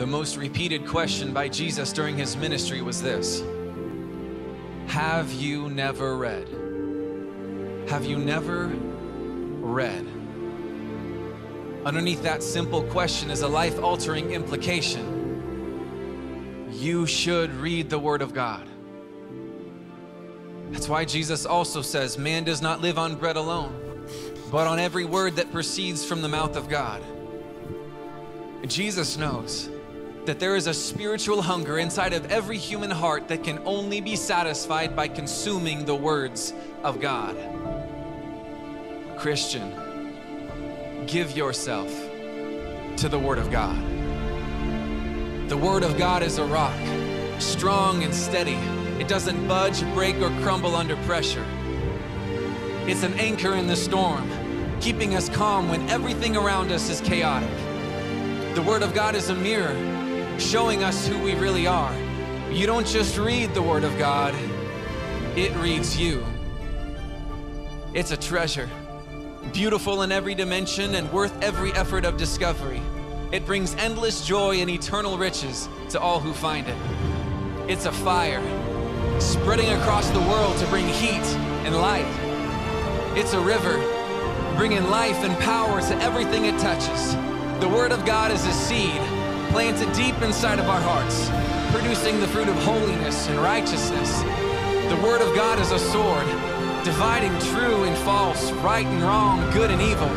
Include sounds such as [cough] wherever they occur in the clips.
the most repeated question by Jesus during his ministry was this Have you never read? Have you never read? Underneath that simple question is a life altering implication. You should read the Word of God. That's why Jesus also says, Man does not live on bread alone, but on every word that proceeds from the mouth of God. Jesus knows that there is a spiritual hunger inside of every human heart that can only be satisfied by consuming the words of God. Christian, give yourself to the Word of God. The Word of God is a rock, strong and steady. It doesn't budge, break, or crumble under pressure. It's an anchor in the storm, keeping us calm when everything around us is chaotic. The Word of God is a mirror showing us who we really are. You don't just read the Word of God, it reads you. It's a treasure, beautiful in every dimension and worth every effort of discovery. It brings endless joy and eternal riches to all who find it. It's a fire, spreading across the world to bring heat and light. It's a river, bringing life and power to everything it touches. The Word of God is a seed planted deep inside of our hearts, producing the fruit of holiness and righteousness. The Word of God is a sword, dividing true and false, right and wrong, good and evil.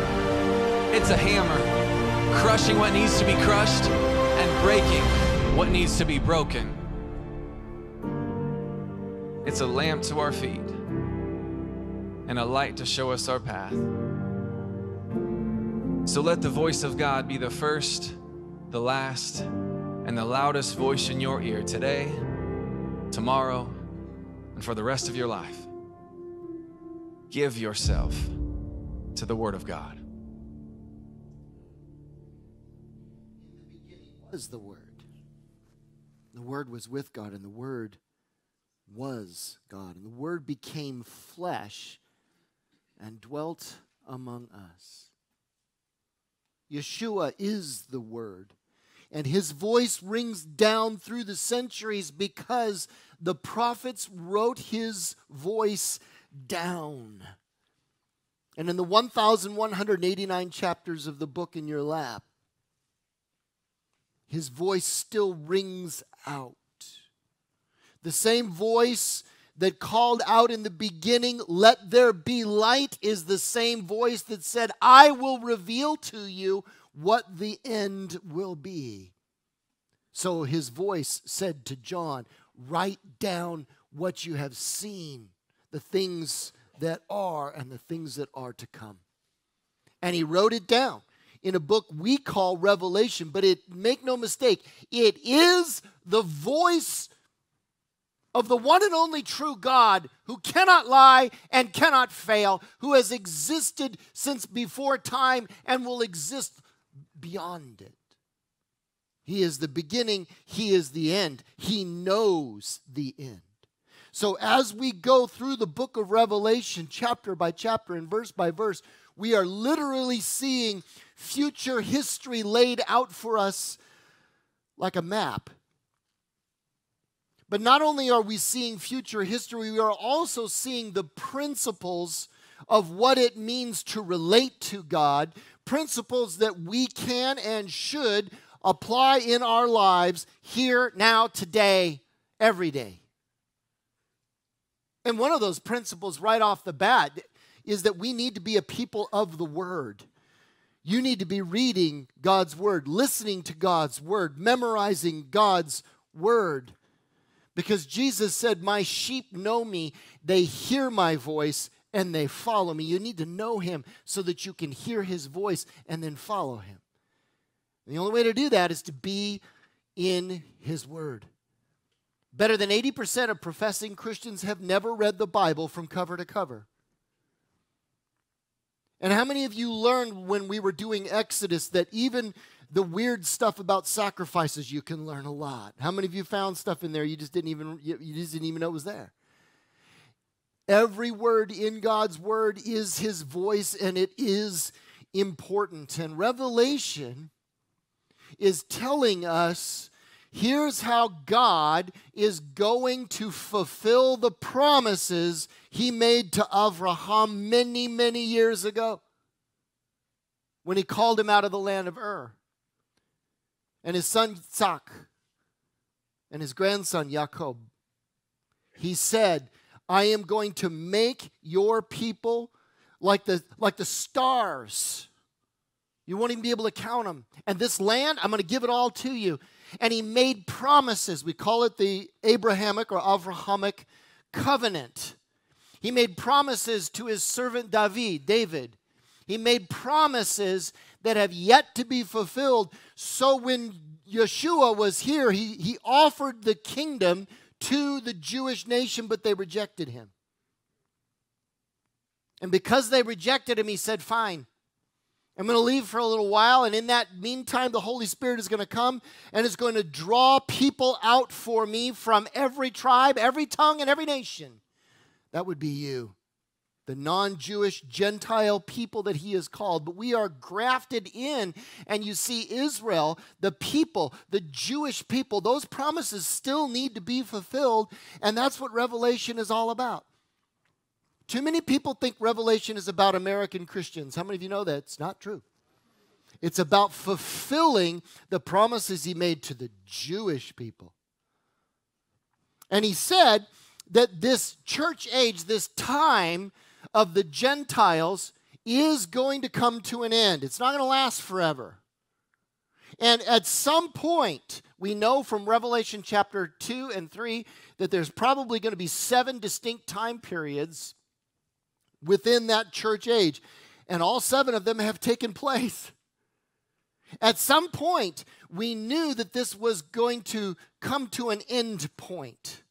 It's a hammer, crushing what needs to be crushed and breaking what needs to be broken. It's a lamp to our feet and a light to show us our path. So let the voice of God be the first, the last, and the loudest voice in your ear today, tomorrow, and for the rest of your life. Give yourself to the Word of God. In the beginning was the Word. The Word was with God, and the Word was God. And the Word became flesh and dwelt among us. Yeshua is the Word. And his voice rings down through the centuries because the prophets wrote his voice down. And in the 1,189 chapters of the book in your lap, his voice still rings out. The same voice that called out in the beginning, Let there be light, is the same voice that said, I will reveal to you what the end will be. So his voice said to John, Write down what you have seen, the things that are and the things that are to come. And he wrote it down in a book we call Revelation, but it make no mistake, it is the voice of the one and only true God who cannot lie and cannot fail, who has existed since before time and will exist beyond it. He is the beginning, He is the end. He knows the end. So, as we go through the book of Revelation, chapter by chapter and verse by verse, we are literally seeing future history laid out for us like a map. But not only are we seeing future history, we are also seeing the principles of what it means to relate to God, principles that we can and should apply in our lives here, now, today, every day. And one of those principles, right off the bat, is that we need to be a people of the Word. You need to be reading God's Word, listening to God's Word, memorizing God's Word. Because Jesus said, My sheep know me, they hear my voice, and they follow me. You need to know Him so that you can hear His voice and then follow Him. And the only way to do that is to be in His Word. Better than 80% of professing Christians have never read the Bible from cover to cover. And how many of you learned when we were doing Exodus that even the weird stuff about sacrifices you can learn a lot? How many of you found stuff in there you just didn't even you just didn't even know it was there? Every word in God's word is his voice and it is important. And Revelation is telling us here's how God is going to fulfill the promises he made to Abraham many, many years ago when he called him out of the land of Ur. And his son Isaac and his grandson Jacob. He said, I am going to make your people like the, like the stars. You won't even be able to count them. And this land, I'm going to give it all to you. And he made promises. We call it the Abrahamic or Avrahamic covenant. He made promises to his servant David, David. He made promises that have yet to be fulfilled. So when Yeshua was here, he, he offered the kingdom to the Jewish nation, but they rejected him. And because they rejected him, he said, Fine, I'm going to leave for a little while. And in that meantime, the Holy Spirit is going to come and is going to draw people out for me from every tribe, every tongue, and every nation. That would be you the non Jewish Gentile people that he has called, but we are grafted in. And you see, Israel, the people, the Jewish people, those promises still need to be fulfilled. And that's what Revelation is all about. Too many people think Revelation is about American Christians. How many of you know that? It's not true. It's about fulfilling the promises he made to the Jewish people. And he said that this church age, this time, of the Gentiles is going to come to an end. It's not going to last forever. And at some point, we know from Revelation chapter 2 and 3 that there's probably going to be seven distinct time periods within that church age. And all seven of them have taken place. At some point, we knew that this was going to come to an end point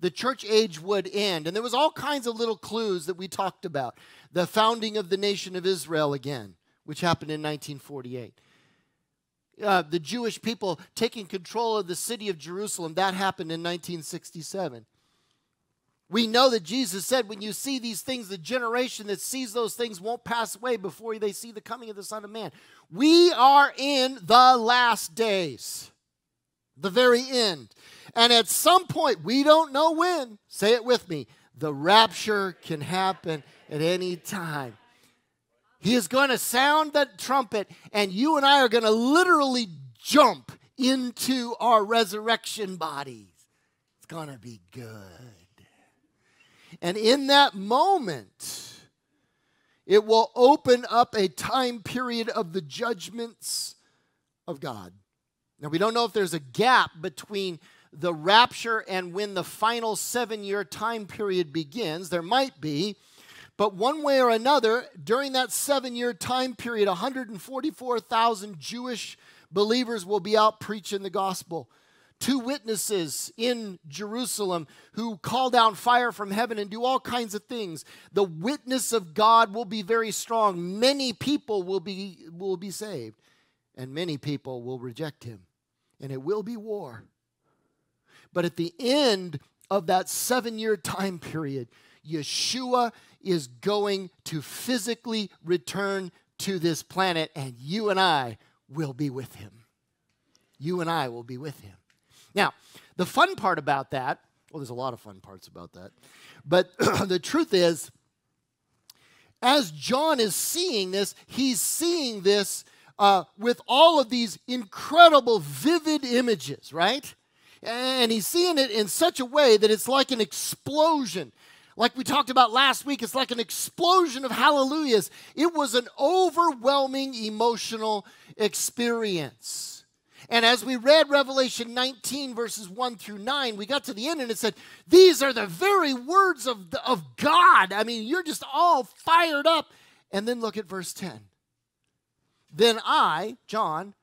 the church age would end. And there was all kinds of little clues that we talked about. The founding of the nation of Israel again, which happened in 1948. Uh, the Jewish people taking control of the city of Jerusalem, that happened in 1967. We know that Jesus said, when you see these things, the generation that sees those things won't pass away before they see the coming of the Son of Man. We are in the last days, the very end. And at some point, we don't know when, say it with me, the rapture can happen at any time. He is going to sound the trumpet, and you and I are going to literally jump into our resurrection bodies. It's going to be good. And in that moment, it will open up a time period of the judgments of God. Now, we don't know if there's a gap between the rapture and when the final seven year time period begins. There might be. But one way or another, during that seven year time period, 144,000 Jewish believers will be out preaching the gospel. Two witnesses in Jerusalem who call down fire from heaven and do all kinds of things. The witness of God will be very strong. Many people will be, will be saved, and many people will reject him. And it will be war. But at the end of that seven year time period, Yeshua is going to physically return to this planet, and you and I will be with him. You and I will be with him. Now, the fun part about that, well, there's a lot of fun parts about that, but [clears throat] the truth is, as John is seeing this, he's seeing this uh, with all of these incredible, vivid images, right? And he's seeing it in such a way that it's like an explosion. Like we talked about last week, it's like an explosion of hallelujahs. It was an overwhelming emotional experience. And as we read Revelation 19, verses 1 through 9, we got to the end and it said, These are the very words of, the, of God. I mean, you're just all fired up. And then look at verse 10. Then I, John,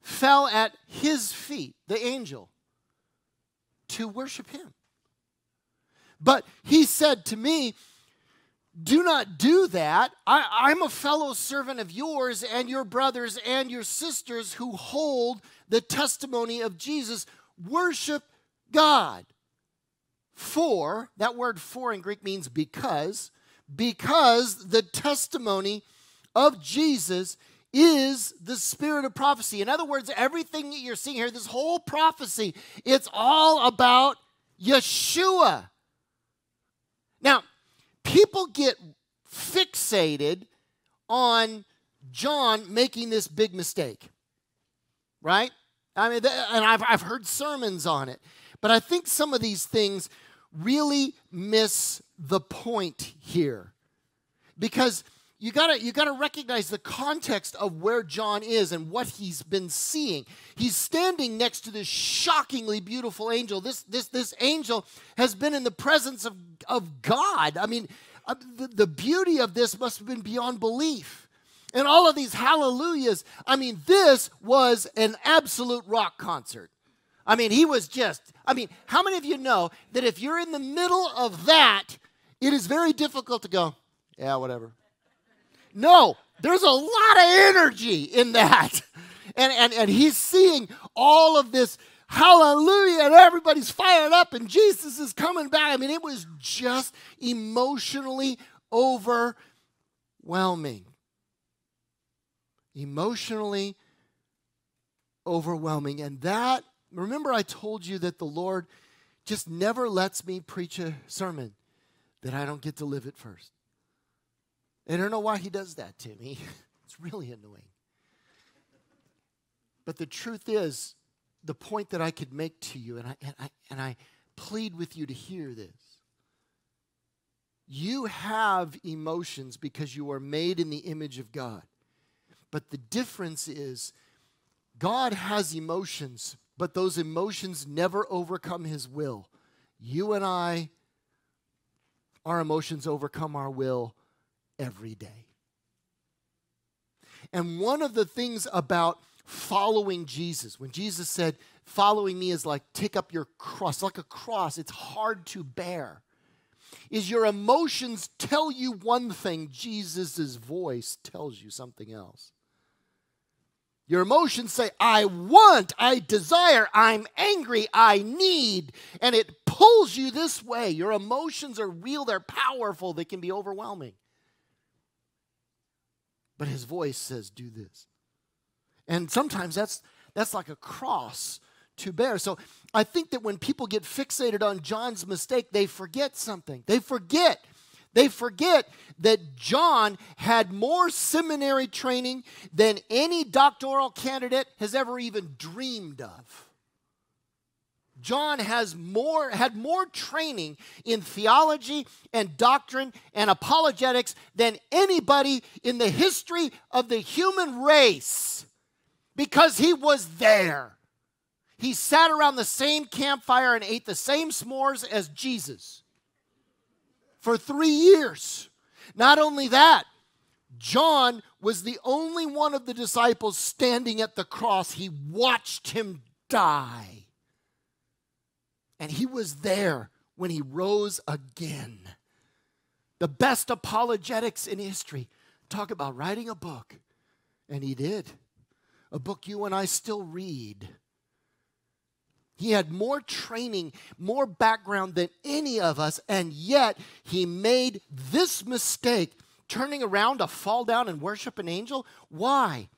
fell at his feet, the angel to worship him. But he said to me, Do not do that. I, am a fellow servant of yours and your brothers and your sisters who hold the testimony of Jesus. Worship God. For, that word for in Greek means because, because the testimony of Jesus is the spirit of prophecy. In other words, everything that you're seeing here, this whole prophecy, it's all about Yeshua. Now, people get fixated on John making this big mistake, right? I mean, and I've, I've heard sermons on it, but I think some of these things really miss the point here because you gotta you gotta recognize the context of where John is and what he's been seeing. He's standing next to this shockingly beautiful angel. This this this angel has been in the presence of, of God. I mean, uh, the, the beauty of this must have been beyond belief. And all of these hallelujahs, I mean, this was an absolute rock concert. I mean, he was just, I mean, how many of you know that if you're in the middle of that, it is very difficult to go, yeah, whatever. No, there's a lot of energy in that. [laughs] And, and, and he's seeing all of this hallelujah, and everybody's fired up, and Jesus is coming back. I mean, it was just emotionally overwhelming. Emotionally overwhelming. And that, remember, I told you that the Lord just never lets me preach a sermon that I don't get to live it first. I don't know why he does that to me. [laughs] It's really annoying. But the truth is, the point that I could make to you, and I, and I, and I plead with you to hear this. You have emotions because you are made in the image of God. But the difference is, God has emotions, but those emotions never overcome His will. You and I, our emotions overcome our will every day. And one of the things about following Jesus, when Jesus said, following me is like take up your cross, like a cross, it's hard to bear, is your emotions tell you one thing, Jesus' voice tells you something else. Your emotions say, I want, I desire, I'm angry, I need. And it pulls you this way. Your emotions are real, they're powerful, they can be overwhelming. But his voice says, Do this. And sometimes that's, that's like a cross to bear. So I think that when people get fixated on John's mistake, they forget something. They forget. They forget that John had more seminary training than any doctoral candidate has ever even dreamed of. John has more had more training in theology and doctrine and apologetics than anybody in the history of the human race because he was there. He sat around the same campfire and ate the same s'mores as Jesus for 3 years. Not only that, John was the only one of the disciples standing at the cross. He watched him die. And he was there when he rose again. The best apologetics in history talk about writing a book, and he did. A book you and I still read. He had more training, more background than any of us, and yet he made this mistake turning around to fall down and worship an angel. Why?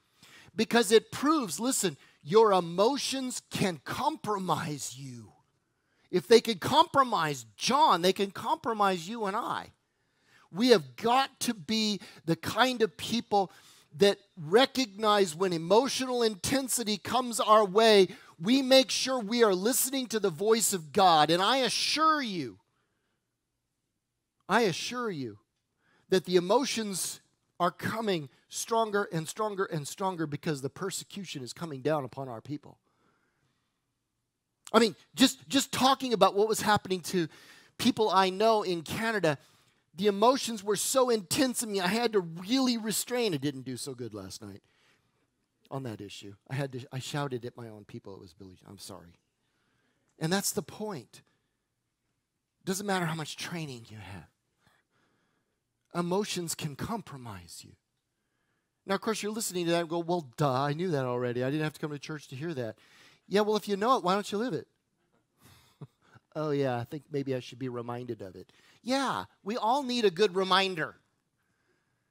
Because it proves, listen, your emotions can compromise you. If they can compromise John, they can compromise you and I. We have got to be the kind of people that recognize when emotional intensity comes our way, we make sure we are listening to the voice of God. And I assure you, I assure you that the emotions are coming stronger and stronger and stronger because the persecution is coming down upon our people. I mean, just, just talking about what was happening to people I know in Canada, the emotions were so intense in me, I had to really restrain. I didn't do so good last night on that issue. I had to, I shouted at my own people. It was Billy. I'm sorry. And that's the point. Doesn't matter how much training you have. Emotions can compromise you. Now, of course, you're listening to that and go, well, duh, I knew that already. I didn't have to come to church to hear that. Yeah, well, if you know it, why don't you live it? [laughs] oh, yeah, I think maybe I should be reminded of it. Yeah, we all need a good reminder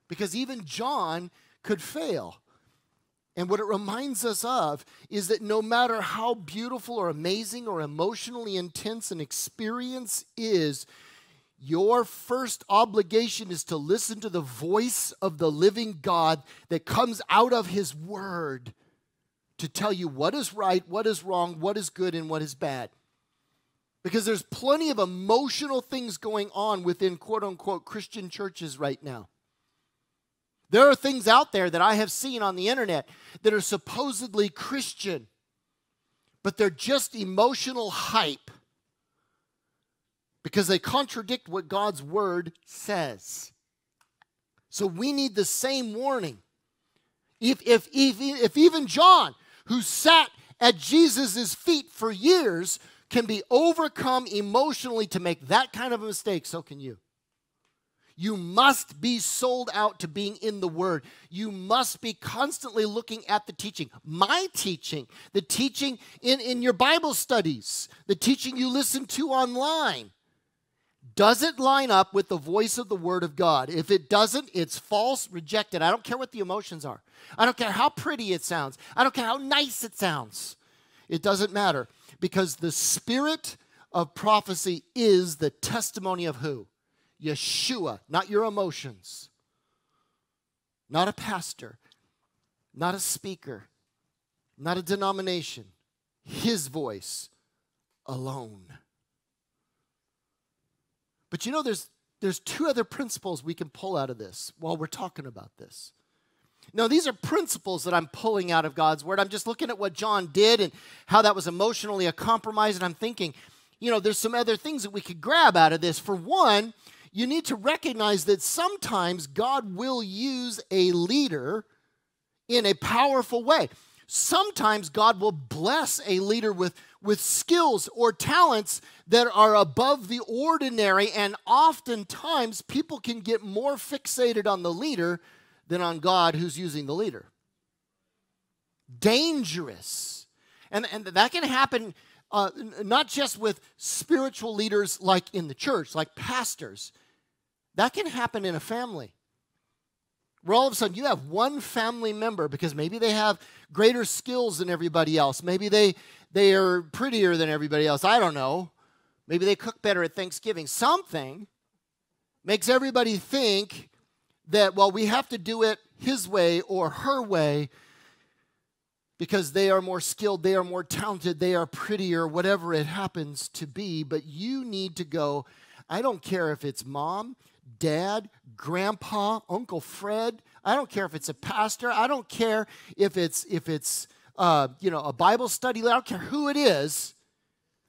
because even John could fail. And what it reminds us of is that no matter how beautiful or amazing or emotionally intense an experience is, your first obligation is to listen to the voice of the living God that comes out of His Word to tell you what is right, what is wrong, what is good, and what is bad. Because there's plenty of emotional things going on within quote unquote Christian churches right now. There are things out there that I have seen on the internet that are supposedly Christian, but they're just emotional hype because they contradict what God's word says. So we need the same warning. If, if, if, if even John, who sat at Jesus' feet for years, can be overcome emotionally to make that kind of a mistake, so can you. You must be sold out to being in the Word. You must be constantly looking at the teaching. My teaching, the teaching in, in your Bible studies, the teaching you listen to online. Does it line up with the voice of the Word of God? If it doesn't, it's false, rejected. I don't care what the emotions are. I don't care how pretty it sounds. I don't care how nice it sounds. It doesn't matter because the spirit of prophecy is the testimony of who? Yeshua, not your emotions, not a pastor, not a speaker, not a denomination, his voice alone. But you know, there's, there's two other principles we can pull out of this while we're talking about this. Now, these are principles that I'm pulling out of God's word. I'm just looking at what John did and how that was emotionally a compromise, and I'm thinking, you know, there's some other things that we could grab out of this. For one, you need to recognize that sometimes God will use a leader in a powerful way. Sometimes God will bless a leader with, with skills or talents that are above the ordinary, and oftentimes people can get more fixated on the leader than on God who's using the leader. Dangerous. And, and that can happen uh, not just with spiritual leaders like in the church, like pastors. That can happen in a family. Where all of a sudden you have one family member because maybe they have greater skills than everybody else. Maybe they, they are prettier than everybody else. I don't know. Maybe they cook better at Thanksgiving. Something makes everybody think that, well, we have to do it his way or her way because they are more skilled, they are more talented, they are prettier, whatever it happens to be. But you need to go, I don't care if it's mom, dad, grandpa, Uncle Fred. I don't care if it's a pastor. I don't care if it's if it's uh, you know a Bible study. I don't care who it is.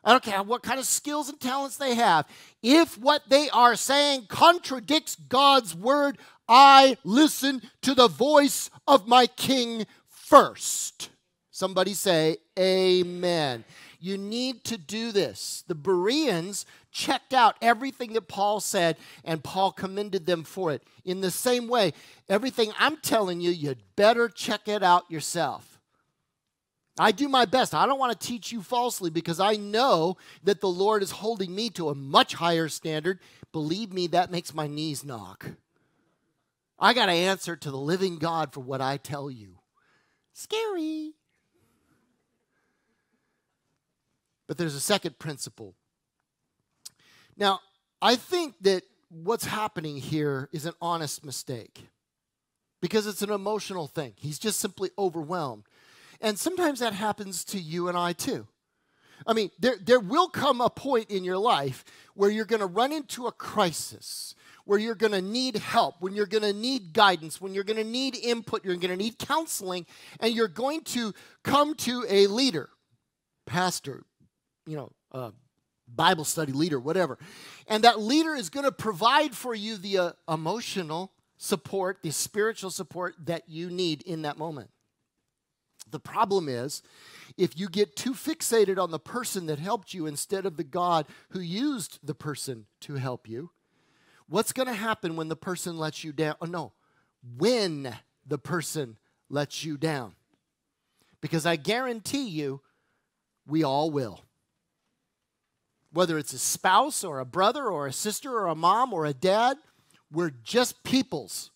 I don't care what kind of skills and talents they have. If what they are saying contradicts God's word, I listen to the voice of my king first. Somebody say, Amen. You need to do this. The Bereans checked out everything that Paul said, and Paul commended them for it. In the same way, everything I'm telling you, you'd better check it out yourself. I do my best. I don't want to teach you falsely because I know that the Lord is holding me to a much higher standard. Believe me, that makes my knees knock. I got to answer to the living God for what I tell you. Scary. But there's a second principle now, I think that what's happening here is an honest mistake because it's an emotional thing. He's just simply overwhelmed. And sometimes that happens to you and I too. I mean, there, there will come a point in your life where you're going to run into a crisis, where you're going to need help, when you're going to need guidance, when you're going to need input, you're going to need counseling, and you're going to come to a leader, pastor, you know, uh, Bible study leader, whatever. And that leader is going to provide for you the uh, emotional support, the spiritual support that you need in that moment. The problem is, if you get too fixated on the person that helped you instead of the God who used the person to help you, what's going to happen when the person lets you down? Oh, no, when the person lets you down. Because I guarantee you, we all will whether it's a spouse or a brother or a sister or a mom or a dad, we're just peoples.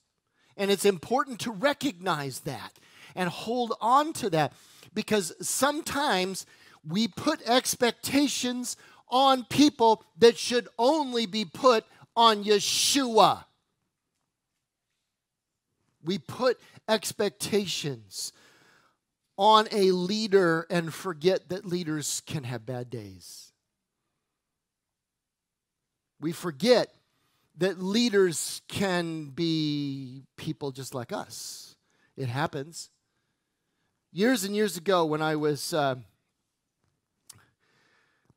And it's important to recognize that. and hold on to that because sometimes we put expectations on people that should only be put on Yeshua. We put expectations on a leader and forget that leaders can have bad days. We forget that leaders can be people just like us. It happens. Years and years ago, when I was, uh,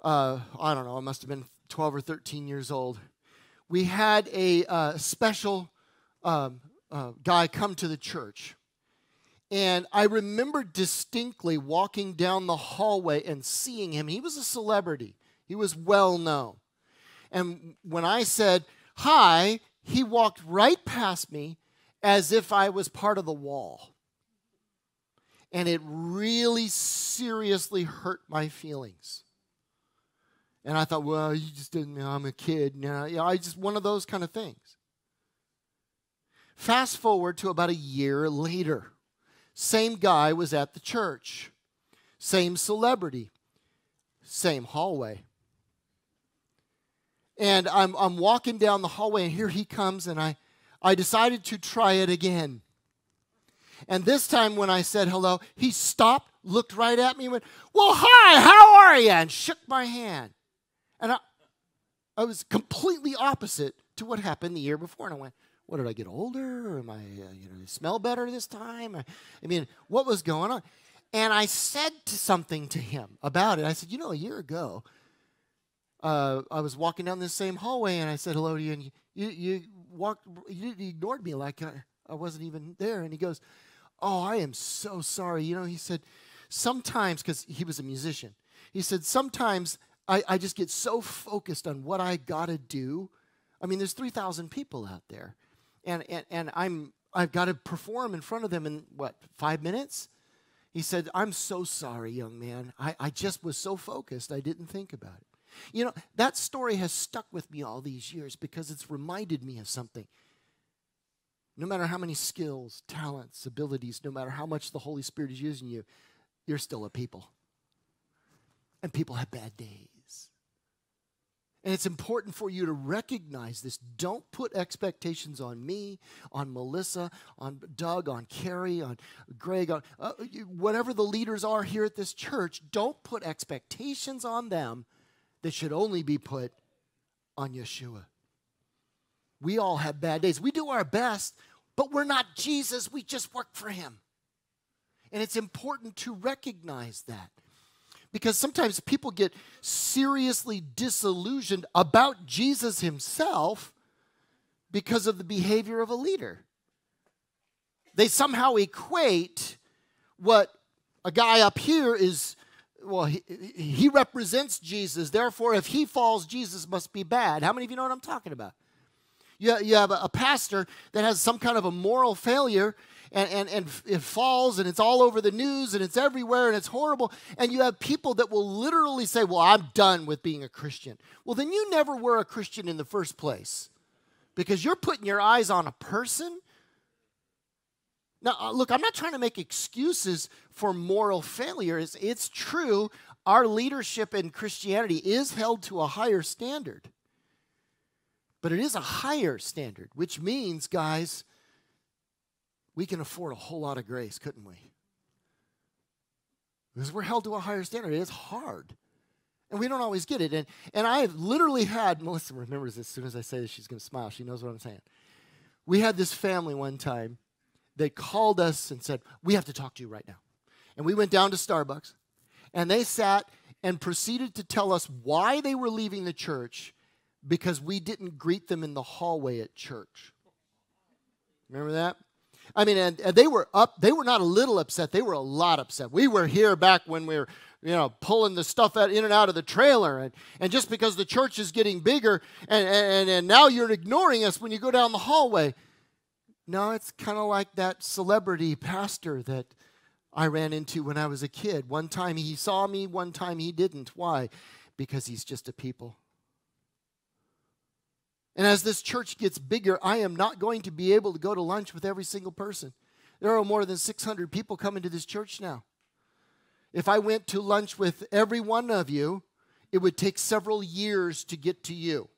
uh, I don't know, I must have been 12 or 13 years old, we had a uh, special um, uh, guy come to the church. And I remember distinctly walking down the hallway and seeing him. He was a celebrity, he was well known. And when I said hi, he walked right past me as if I was part of the wall. And it really seriously hurt my feelings. And I thought, well, you just didn't, know, I'm a kid. Know, you know, I just, one of those kind of things. Fast forward to about a year later. Same guy was at the church, same celebrity, same hallway. And I'm, I'm walking down the hallway, and here he comes, and I, I decided to try it again. And this time, when I said hello, he stopped, looked right at me, and went, Well, hi, how are you? and shook my hand. And I, I was completely opposite to what happened the year before. And I went, what did I get older? Or am I, uh, you know, smell better this time? I mean, what was going on? And I said to something to him about it. I said, you know, a year ago, uh, I was walking down this same hallway and I said hello to you, and you, you, walked, you ignored me like I, I wasn't even there. And he goes, oh, I am so sorry. You know, he said, sometimes, because he was a musician, he said, sometimes I, I just get so focused on what I got to do. I mean, there's 3,000 people out there and, and, and I'm, I've got to perform in front of them in what, five minutes? He said, I'm so sorry, young man. I, I just was so focused, I didn't think about it. You know, that story has stuck with me all these years because it's reminded me of something. No matter how many skills, talents, abilities, no matter how much the Holy Spirit is using you, you're still a people. And people have bad days. And it's important for you to recognize this. Don't put expectations on me, on Melissa, on Doug, on Carrie, on Greg, on uh, whatever the leaders are here at this church. Don't put expectations on them that should only be put on Yeshua. We all have bad days. We do our best, but we're not Jesus. We just work for Him. And it's important to recognize that because sometimes people get seriously disillusioned about Jesus himself because of the behavior of a leader. They somehow equate what a guy up here is, well, he, he represents Jesus. Therefore, if he falls, Jesus must be bad. How many of you know what I'm talking about? You, you have a, a pastor that has some kind of a moral failure and, and, and it falls and it's all over the news and it's everywhere and it's horrible. And you have people that will literally say, Well, I'm done with being a Christian. Well, then you never were a Christian in the first place because you're putting your eyes on a person. Now, uh, look, I'm not trying to make excuses for moral failure. It's, true, our leadership in Christianity is held to a higher standard. But it is a higher standard, which means, guys, we can afford a whole lot of grace, couldn't we? Because we're held to a higher standard. It's hard. And we don't always get it. And, and I have literally had, [laughs] Melissa remembers as soon as I say this, she's going to smile. She knows what I'm saying. We had this family one time that called us and said, We have to talk to you right now. And we went down to Starbucks and they sat and proceeded to tell us why they were leaving the church because we didn't greet them in the hallway at church. Remember that? I mean, and, and, they were up, they were not a little upset, they were a lot upset. We were here back when we were, you know, pulling the stuff out, in and out of the trailer. And, and just because the church is getting bigger and, and, and now you're ignoring us when you go down the hallway. No, it's kind of like that celebrity pastor that I ran into when I was a kid. One time he saw me, one time he didn't. Why? Because he's just a people. And as this church gets bigger, I am not going to be able to go to lunch with every single person. There are more than 600 people coming to this church now. If I went to lunch with every one of you, it would take several years to get to you.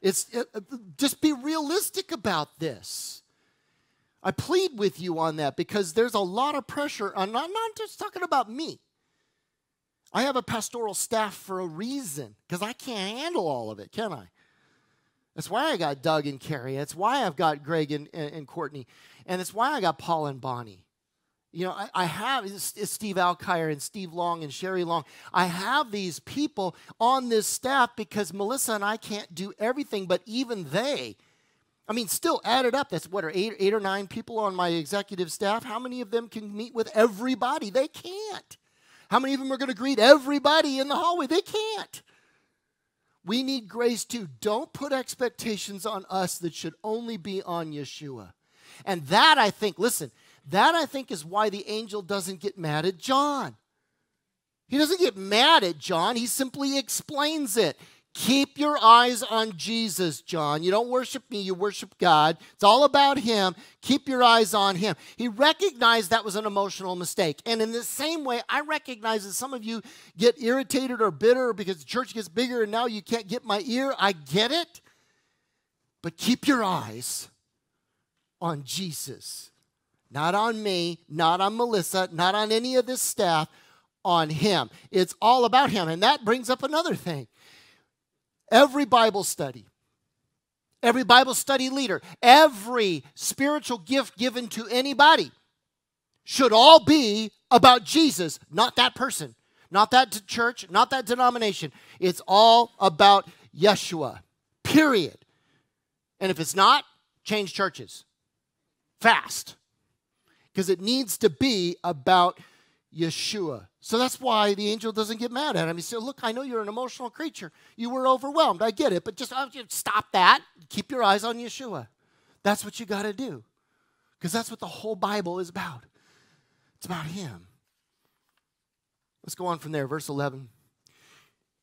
It's it, uh, just be realistic about this. I plead with you on that because there's a lot of pressure. I'm not, I'm not just talking about me. I have a pastoral staff for a reason because I can't handle all of it, can I? That's why I got Doug and Carrie. That's why I've got Greg and, and, and Courtney. And it's why I got Paul and Bonnie. You know, I, I have Steve Alkire and Steve Long and Sherry Long. I have these people on this staff because Melissa and I can't do everything, but even they, I mean, still added up, that's what are eight, eight or nine people on my executive staff. How many of them can meet with everybody? They can't. How many of them are going to greet everybody in the hallway? They can't. We need grace too. Don't put expectations on us that should only be on Yeshua. And that, I think, listen, that I think is why the angel doesn't get mad at John. He doesn't get mad at John, he simply explains it. Keep your eyes on Jesus, John. You don't worship me, you worship God. It's all about Him. Keep your eyes on Him. He recognized that was an emotional mistake. And in the same way, I recognize that some of you get irritated or bitter because the church gets bigger and now you can't get my ear. I get it. But keep your eyes on Jesus. Not on me, not on Melissa, not on any of this staff, on Him. It's all about Him. And that brings up another thing Every Bible study, every Bible study leader, every spiritual gift given to anybody should all be about Jesus, not that person, not that church, not that denomination. It's all about Yeshua, period. And if it's not, change churches fast because it needs to be about Yeshua. So that's why the angel doesn't get mad at him. He said, Look, I know you're an emotional creature. You were overwhelmed. I get it, but just uh, stop that. Keep your eyes on Yeshua. That's what you got to do because that's what the whole Bible is about. It's about Him. Let's go on from there. Verse 11.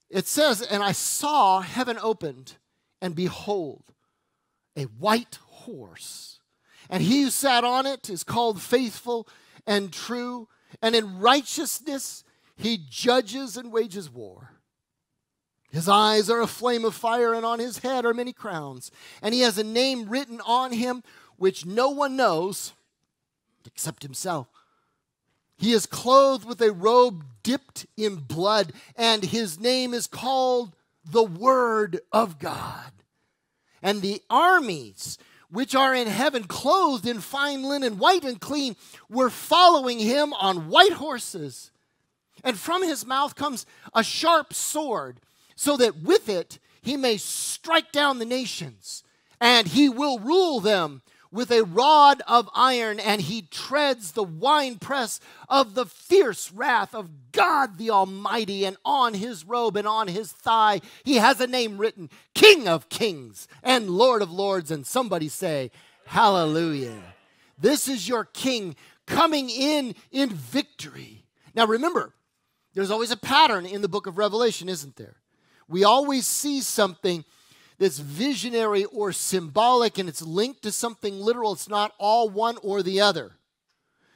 It says, And I saw heaven opened, and behold, a white horse. And he who sat on it is called faithful and true and in righteousness he judges and wages war. His eyes are a flame of fire, and on his head are many crowns. And he has a name written on him which no one knows except himself. He is clothed with a robe dipped in blood, and his name is called the Word of God. And the armies which are in heaven, clothed in fine linen, white and clean, were following him on white horses. And from his mouth comes a sharp sword, so that with it he may strike down the nations, and he will rule them with a rod of iron, and he treads the winepress of the fierce wrath of God the Almighty. And on his robe and on his thigh, he has a name written King of Kings and Lord of Lords. And somebody say, Hallelujah. This is your King coming in in victory. Now remember, there's always a pattern in the book of Revelation, isn't there? We always see something that's visionary or symbolic and it's linked to something literal. It's not all one or the other.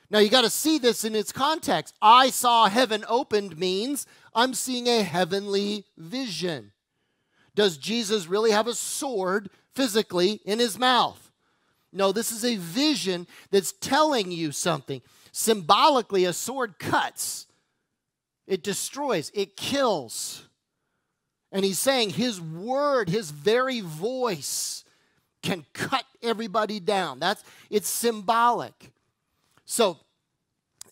Now you got to see this in its context. I saw heaven opened means I'm seeing a heavenly vision. Does Jesus really have a sword physically in his mouth? No, this is a vision that's telling you something. Symbolically, a sword cuts, it destroys, it kills. And he's saying his word, his very voice can cut everybody down. That's it's symbolic. So,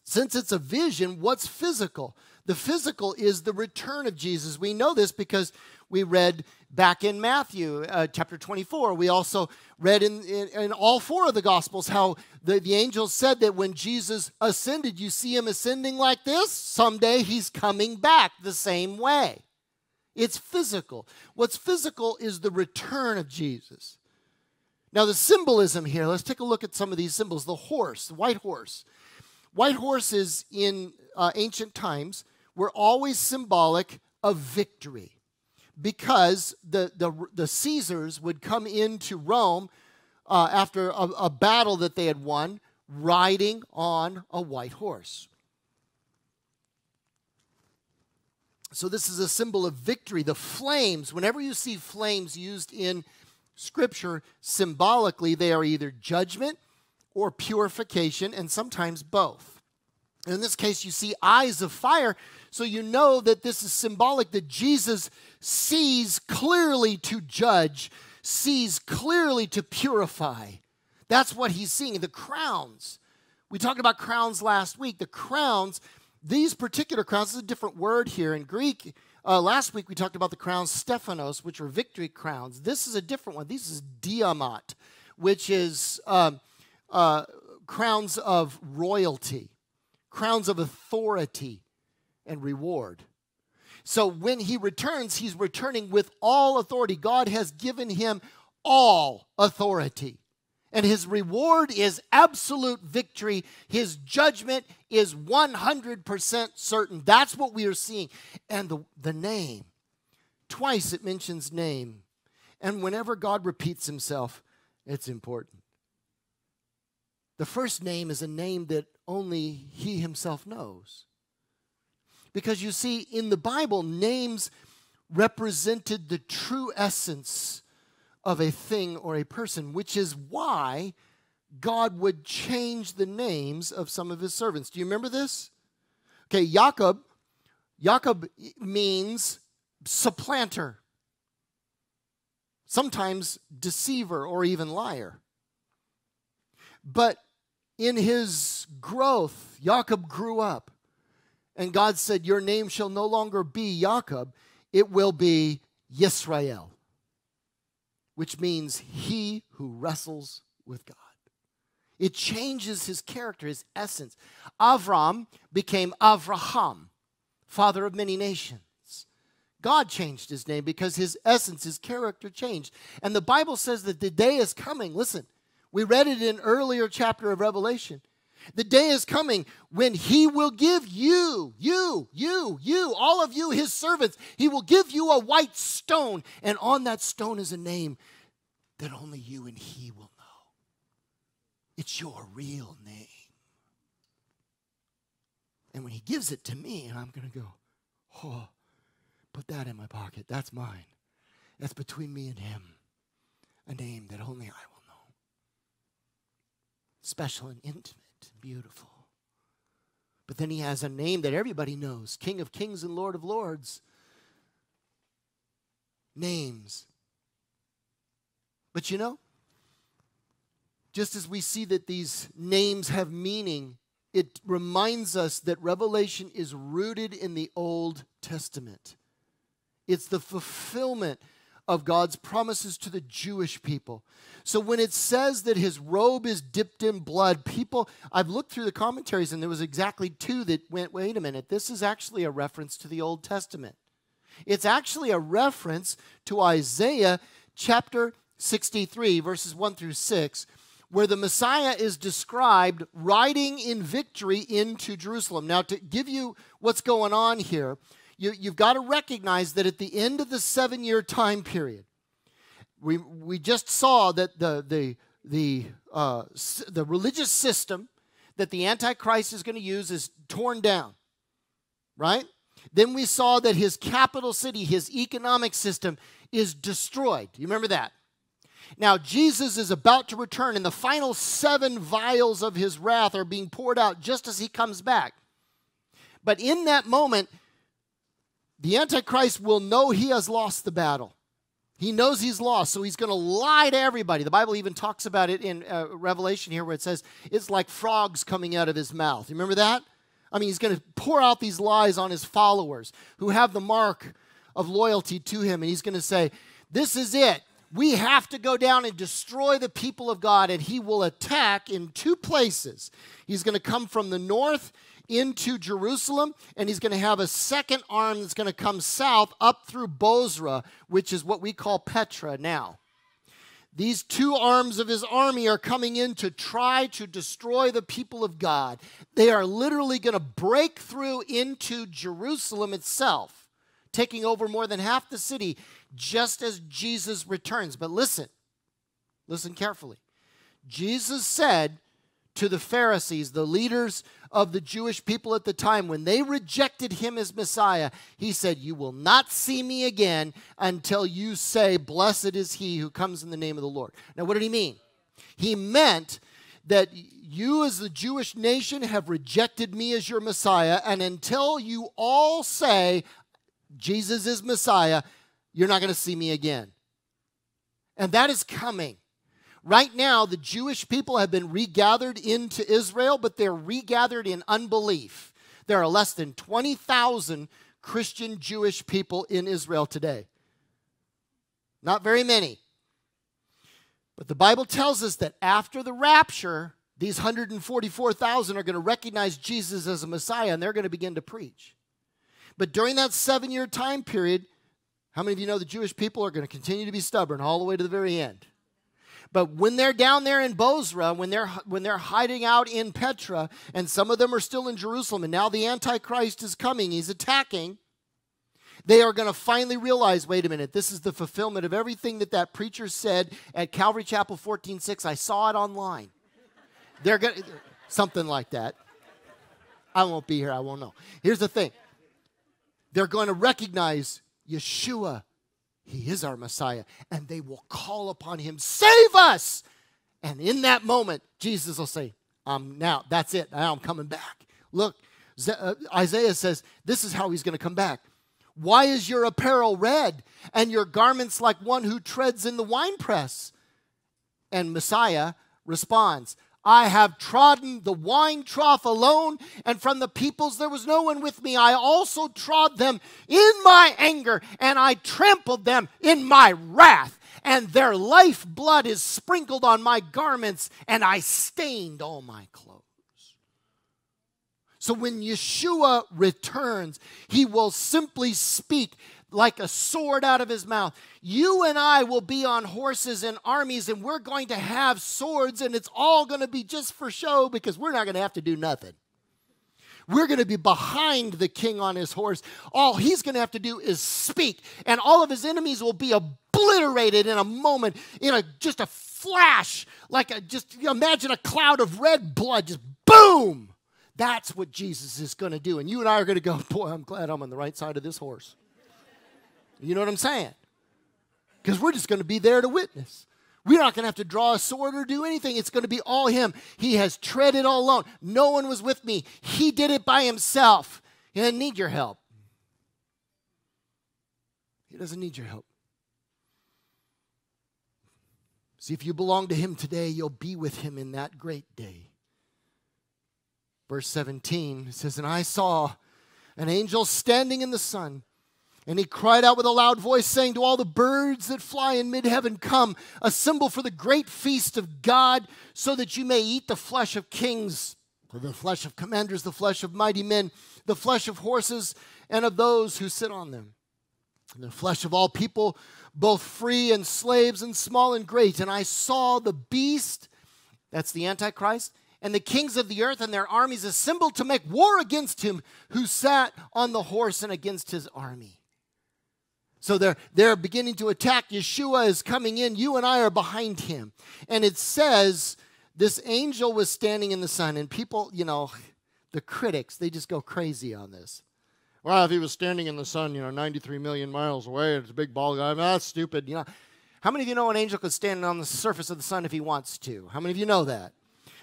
since it's a vision, what's physical? The physical is the return of Jesus. We know this because we read back in Matthew uh, chapter 24. We also read in, in, in, all four of the Gospels how the, the angels said that when Jesus ascended, you see him ascending like this, someday he's coming back the same way. It's physical. What's physical is the return of Jesus. Now, the symbolism here, let's take a look at some of these symbols. The horse, the white horse. White horses in uh, ancient times were always symbolic of victory because the, the, the Caesars would come into Rome uh, after a, a battle that they had won riding on a white horse. So, this is a symbol of victory. The flames, whenever you see flames used in Scripture, symbolically, they are either judgment or purification, and sometimes both. In this case, you see eyes of fire, so you know that this is symbolic that Jesus sees clearly to judge, sees clearly to purify. That's what he's seeing. The crowns. We talked about crowns last week. The crowns, these particular crowns, is a different word here in Greek. Uh, last week we talked about the crowns Stephanos, which are victory crowns. This is a different one. This is diadema, which is um, uh, crowns of royalty, crowns of authority and reward. So when he returns, he's returning with all authority. God has given him all authority. And his reward is absolute victory. His judgment is 100% certain. That's what we are seeing. And the, the name, twice it mentions name. And whenever God repeats himself, it's important. The first name is a name that only he himself knows. Because you see, in the Bible, names represented the true essence of a thing or a person, which is why God would change the names of some of his servants. Do you remember this? Okay, Jacob, Jacob means supplanter, sometimes deceiver or even liar. But in his growth, Jacob grew up. And God said, Your name shall no longer be Jacob, it will be Yisrael which means he who wrestles with God. It changes his character, his essence. Avram became Avraham, father of many nations. God changed his name because his essence, his character changed. And the Bible says that the day is coming. Listen, we read it in earlier chapter of Revelation the day is coming when he will give you, you, you, you, all of you, his servants, he will give you a white stone, and on that stone is a name that only you and he will. It's your real name. And when he gives it to me, and I'm going to go, oh, put that in my pocket. That's mine. That's between me and him. A name that only I will know. Special and intimate and beautiful. But then he has a name that everybody knows King of Kings and Lord of Lords. Names. But you know, just as we see that these names have meaning, it reminds us that Revelation is rooted in the Old Testament. It's the fulfillment of God's promises to the Jewish people. So when it says that his robe is dipped in blood, people, I've looked through the commentaries and there was exactly two that went, wait a minute, this is actually a reference to the Old Testament. It's actually a reference to Isaiah chapter 63, verses 1 through 6, where the Messiah is described riding in victory into Jerusalem. Now, to give you what's going on here, you, you've got to recognize that at the end of the seven year time period, we, we just saw that the, the, the, uh, the religious system that the Antichrist is going to use is torn down, right? Then we saw that his capital city, his economic system, is destroyed. You remember that? Now, Jesus is about to return, and the final seven vials of his wrath are being poured out just as he comes back. But in that moment, the Antichrist will know he has lost the battle. He knows he's lost, so he's going to lie to everybody. The Bible even talks about it in uh, Revelation here, where it says it's like frogs coming out of his mouth. You remember that? I mean, he's going to pour out these lies on his followers who have the mark of loyalty to him, and he's going to say, This is it. We have to go down and destroy the people of God, and he will attack in two places. He's going to come from the north into Jerusalem, and he's going to have a second arm that's going to come south up through Bozrah, which is what we call Petra now. These two arms of his army are coming in to try to destroy the people of God. They are literally going to break through into Jerusalem itself, taking over more than half the city just as Jesus returns. But listen, listen carefully. Jesus said to the Pharisees, the leaders of the Jewish people at the time, when they rejected him as Messiah, he said, You will not see me again until you say, Blessed is he who comes in the name of the Lord. Now, what did he mean? He meant that you, as the Jewish nation, have rejected me as your Messiah, and until you all say, Jesus is Messiah, you're not going to see me again. And that is coming. Right now, the Jewish people have been regathered into Israel, but they're regathered in unbelief. There are less than 20,000 Christian Jewish people in Israel today. Not very many. But the Bible tells us that after the rapture, these 144,000 are going to recognize Jesus as a Messiah and they're going to begin to preach. But during that seven year time period, how many of you know the Jewish people are going to continue to be stubborn all the way to the very end? But when they're down there in Bozrah, when they're when they're hiding out in Petra, and some of them are still in Jerusalem, and now the Antichrist is coming, he's attacking. They are going to finally realize, wait a minute, this is the fulfillment of everything that that preacher said at Calvary Chapel FourteenSix. I saw it online. They're going to something like that. I won't be here, I won't know. Here's the thing. They're going to recognize Yeshua, he is our Messiah, and they will call upon him, save us. And in that moment, Jesus will say, um, now that's it. Now I'm coming back. Look, uh, Isaiah says, this is how he's going to come back. Why is your apparel red and your garments like one who treads in the winepress? And Messiah responds, I have trodden the wine trough alone, and from the peoples there was no one with me. I also trod them in my anger, and I trampled them in my wrath. And their life blood is sprinkled on my garments, and I stained all my clothes. So when Yeshua returns, he will simply speak like a sword out of his mouth. You and I will be on horses and armies, and we're going to have swords, and it's all going to be just for show because we're not going to have to do nothing. We're going to be behind the king on his horse. All he's going to have to do is speak, and all of his enemies will be obliterated in a moment, in a just a flash, like a just imagine a cloud of red blood, just boom. That's what Jesus is going to do. And you and I are going to go, boy, I'm glad I'm on the right side of this horse. You know what I'm saying? Because we're just going to be there to witness. We're not going to have to draw a sword or do anything. It's going to be all Him. He has treaded all alone. No one was with me. He did it by Himself. He doesn't need your help. He doesn't need your help. See, if you belong to Him today, you'll be with Him in that great day. Verse 17 says, And I saw an angel standing in the sun and he cried out with a loud voice, saying to all the birds that fly in mid heaven, Come, assemble for the great feast of God, so that you may eat the flesh of kings, the flesh of commanders, the flesh of mighty men, the flesh of horses, and of those who sit on them, and the flesh of all people, both free and slaves, and small and great. And I saw the beast, that's the Antichrist, and the kings of the earth and their armies assembled to make war against him who sat on the horse and against his army. So they're, they're beginning to attack. Yeshua is coming in. You and I are behind him. And it says this angel was standing in the sun, and people, you know, the critics, they just go crazy on this. Well, if he was standing in the sun, you know, 93 million miles away, it's a big ball guy, that's stupid. You know, how many of you know an angel could stand on the surface of the sun if he wants to? How many of you know that?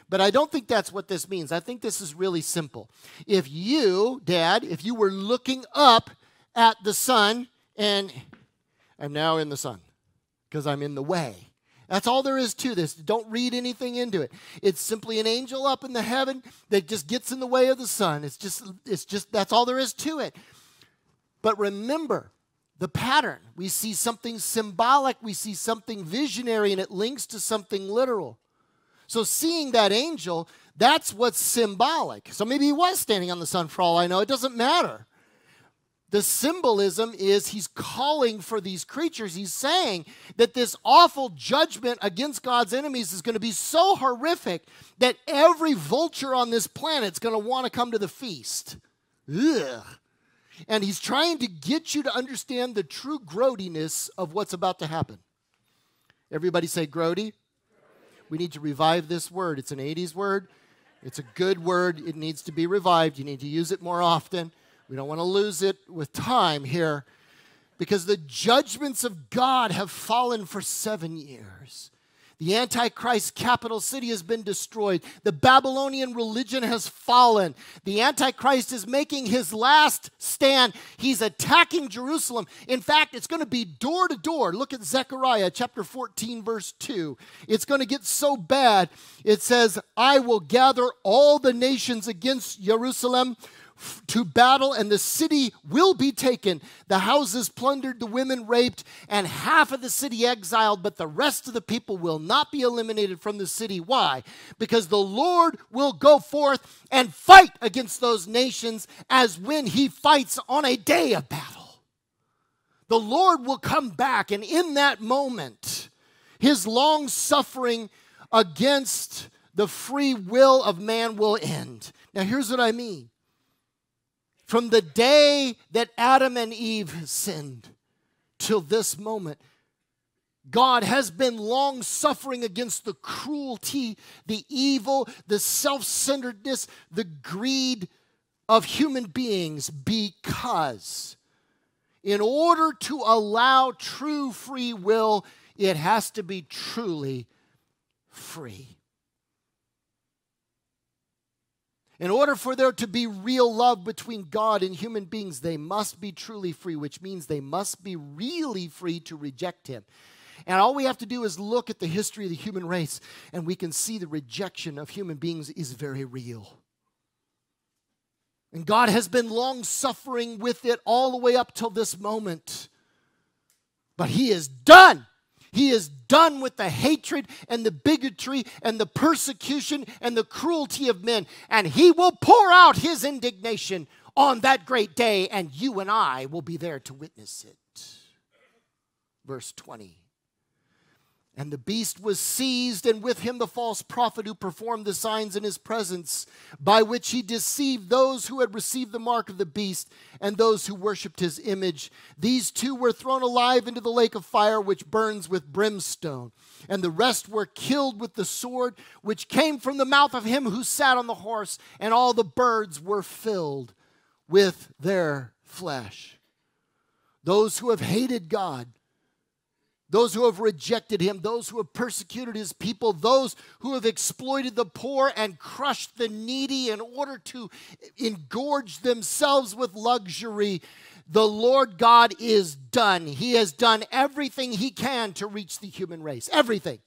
But I don't think that's what this means. I think this is really simple. If you, Dad, if you were looking up at the sun and I'm now in the sun because I'm in the way. That's all there is to this. Don't read anything into it. It's simply an angel up in the heaven that just gets in the way of the sun. It's just it's just that's all there is to it. But remember the pattern. We see something symbolic, we see something visionary and it links to something literal. So seeing that angel, that's what's symbolic. So maybe he was standing on the sun for all I know. It doesn't matter. The symbolism is he's calling for these creatures. He's saying that this awful judgment against God's enemies is going to be so horrific that every vulture on this planet is going to want to come to the feast. Ugh. And he's trying to get you to understand the true grodiness of what's about to happen. Everybody say grody. We need to revive this word. It's an 80s word. It's a good word. It needs to be revived. You need to use it more often. We don't want to lose it with time here because the judgments of God have fallen for seven years. The Antichrist capital city has been destroyed. The Babylonian religion has fallen. The Antichrist is making his last stand. He's attacking Jerusalem. In fact, it's going to be door to door. Look at Zechariah chapter 14, verse 2. It's going to get so bad. It says, I will gather all the nations against Jerusalem to battle, and the city will be taken. The houses plundered, the women raped, and half of the city exiled, but the rest of the people will not be eliminated from the city. Why? Because the Lord will go forth and fight against those nations as when he fights on a day of battle. The Lord will come back, and in that moment, his long suffering against the free will of man will end. Now, here's what I mean from the day that Adam and Eve sinned till this moment, God has been long suffering against the cruelty, the evil, the self centeredness, the greed of human beings because, in order to allow true free will, it has to be truly free. In order for there to be real love between God and human beings, they must be truly free, which means they must be really free to reject Him. And all we have to do is look at the history of the human race, and we can see the rejection of human beings is very real. And God has been long suffering with it all the way up till this moment. But He is done. He is done with the hatred and the bigotry and the persecution and the cruelty of men. And he will pour out his indignation on that great day, and you and I will be there to witness it. Verse 20. And the beast was seized, and with him the false prophet who performed the signs in his presence, by which he deceived those who had received the mark of the beast and those who worshipped his image. These two were thrown alive into the lake of fire, which burns with brimstone. And the rest were killed with the sword which came from the mouth of him who sat on the horse, and all the birds were filled with their flesh. Those who have hated God, those who have rejected him, those who have persecuted his people, those who have exploited the poor and crushed the needy in order to engorge themselves with luxury. The Lord God is done. He has done everything he can to reach the human race. Everything.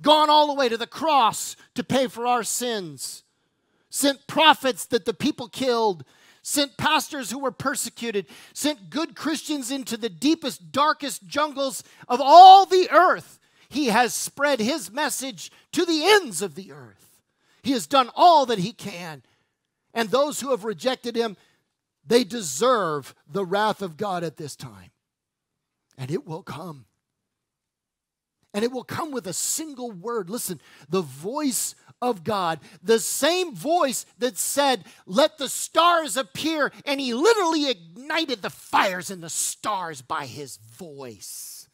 Gone all the way to the cross to pay for our sins. Sent prophets that the people killed sent pastors who were persecuted, sent good Christians into the deepest, darkest jungles of all the earth. He has spread his message to the ends of the earth. He has done all that he can. And those who have rejected him, they deserve the wrath of God at this time. And it will come. And it will come with a single word. Listen, the voice of God. The same voice that said, Let the stars appear, and he literally ignited the fires in the stars by his voice.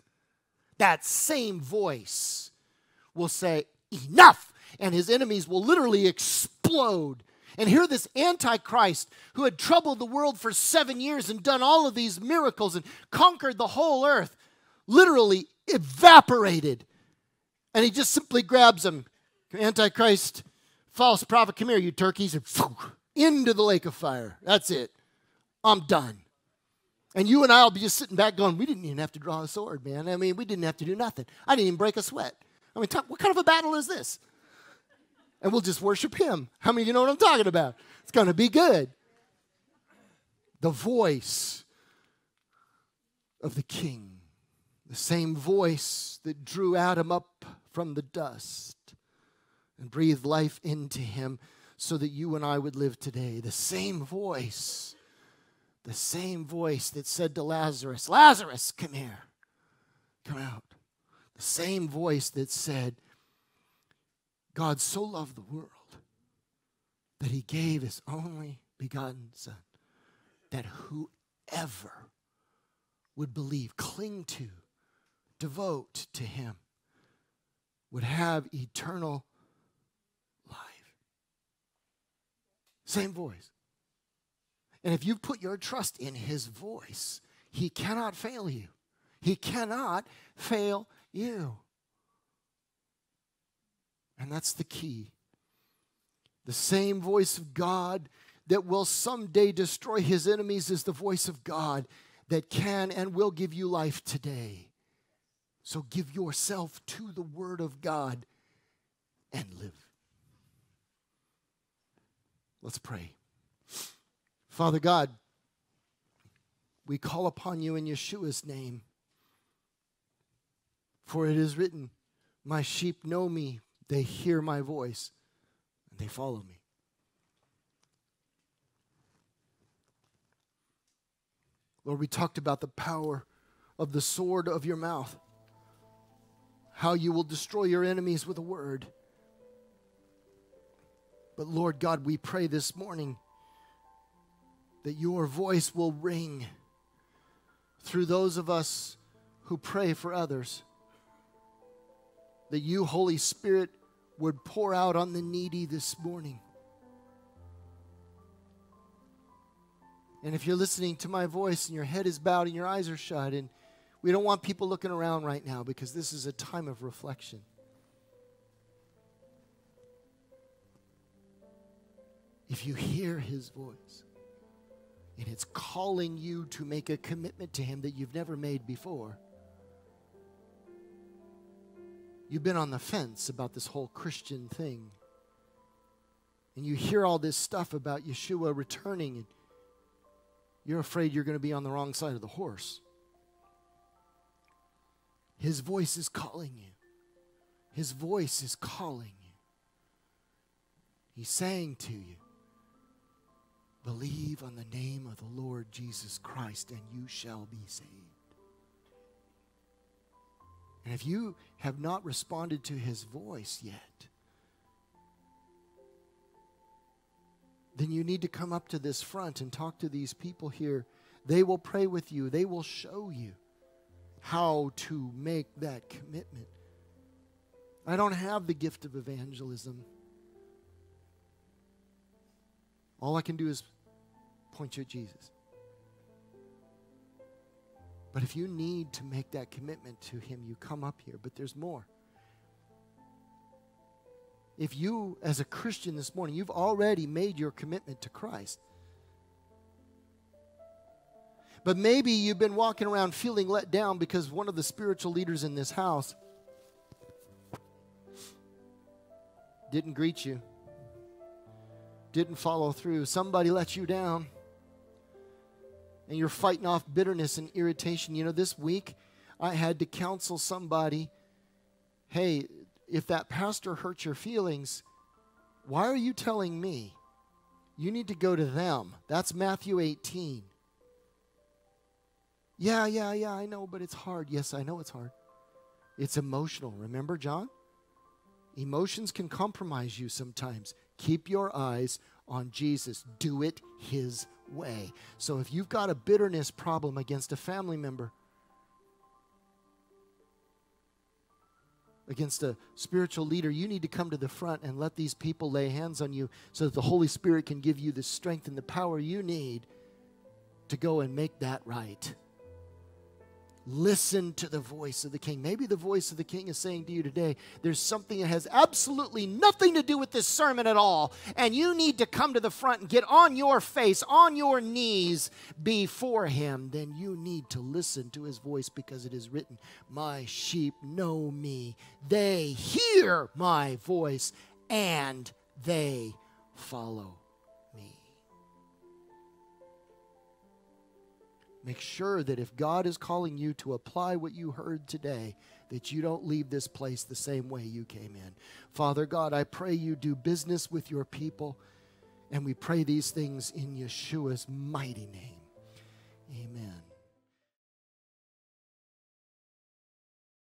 That same voice will say, Enough! And his enemies will literally explode. And here, this Antichrist, who had troubled the world for seven years and done all of these miracles and conquered the whole earth, literally evaporated. And he just simply grabs them Antichrist, false prophet, come here, you turkeys, and into the lake of fire. That's it. I'm done. And you and I will be just sitting back going, we didn't even have to draw a sword, man. I mean, we didn't have to do nothing. I didn't even break a sweat. I mean, talk, what kind of a battle is this? And we'll just worship him. How many of you know what I'm talking about? It's going to be good. The voice of the king, the same voice that drew Adam up from the dust and breathed life into him so that you and I would live today. The same voice, the same voice that said to Lazarus, Lazarus, come here, come out. The same voice that said, God so loved the world that he gave his only begotten Son, that whoever would believe, cling to, devote to him, would have eternal life. Same voice. And if you put your trust in his voice, he cannot fail you. He cannot fail you. And that's the key. The same voice of God that will someday destroy his enemies is the voice of God that can and will give you life today. So give yourself to the Word of God and live. Let's pray. Father God, we call upon you in Yeshua's name. For it is written, My sheep know me, they hear my voice, and they follow me. Lord, we talked about the power of the sword of your mouth, how you will destroy your enemies with a word. But Lord God, we pray this morning that your voice will ring through those of us who pray for others. That you, Holy Spirit, would pour out on the needy this morning. And if you're listening to my voice and your head is bowed and your eyes are shut, and we don't want people looking around right now because this is a time of reflection. If you hear his voice and it's calling you to make a commitment to him that you've never made before, you've been on the fence about this whole Christian thing. And you hear all this stuff about Yeshua returning, and you're afraid you're going to be on the wrong side of the horse. His voice is calling you. His voice is calling you. He's saying to you, Believe on the name of the Lord Jesus Christ, and you shall be saved. And if you have not responded to his voice yet, then you need to come up to this front and talk to these people here. They will pray with you, they will show you how to make that commitment. I don't have the gift of evangelism. All I can do is point you at Jesus. But if you need to make that commitment to Him, you come up here. But there's more. If you, as a Christian this morning, you've already made your commitment to Christ, but maybe you've been walking around feeling let down because one of the spiritual leaders in this house didn't greet you, didn't follow through. Somebody let you down and you're fighting off bitterness and irritation. You know, this week I had to counsel somebody hey, if that pastor hurts your feelings, why are you telling me? You need to go to them. That's Matthew 18. Yeah, yeah, yeah, I know, but it's hard. Yes, I know it's hard. It's emotional. Remember, John? Emotions can compromise you sometimes. Keep your eyes on Jesus. Do it His way. So if you've got a bitterness problem against a family member, against a spiritual leader, you need to come to the front and let these people lay hands on you so that the Holy Spirit can give you the strength and the power you need to go and make that right. Listen to the voice of the king. Maybe the voice of the king is saying to you today, there's something that has absolutely nothing to do with this sermon at all. And you need to come to the front and get on your face, on your knees before him. Then you need to listen to his voice because it is written, My sheep know me. They hear my voice and they follow Make sure that if God is calling you to apply what you heard today, that you don't leave this place the same way you came in. Father God, I pray you do business with your people, and we pray these things in Yeshua's mighty name. Amen.